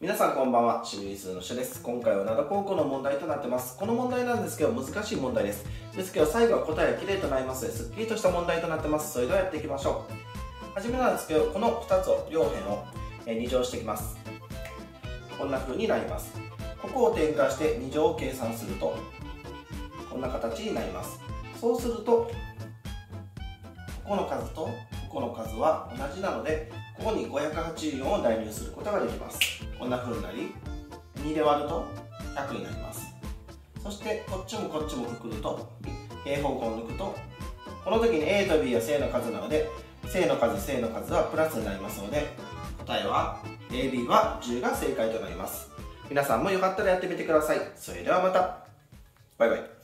皆さんこんばんは、渋井数の書です。今回は灘高校の問題となってます。この問題なんですけど、難しい問題です。ですけど、最後は答えがきれいとなります、すっきりとした問題となってます。それではやっていきましょう。はじめなんですけど、この2つを、両辺をえ2乗していきます。こんな風になります。ここを転換して2乗を計算すると、こんな形になります。そうすると、ここの数とここのは同じなので、ここに584を代入することができます。こんな風になり2で割ると100になります。そしてこっちもこっちもくくると平方向を抜くとこの時に A と B は正の数なので正の数正の数はプラスになりますので答えは AB は10が正解となります。皆さんもよかったらやってみてください。それではまた。バイバイ。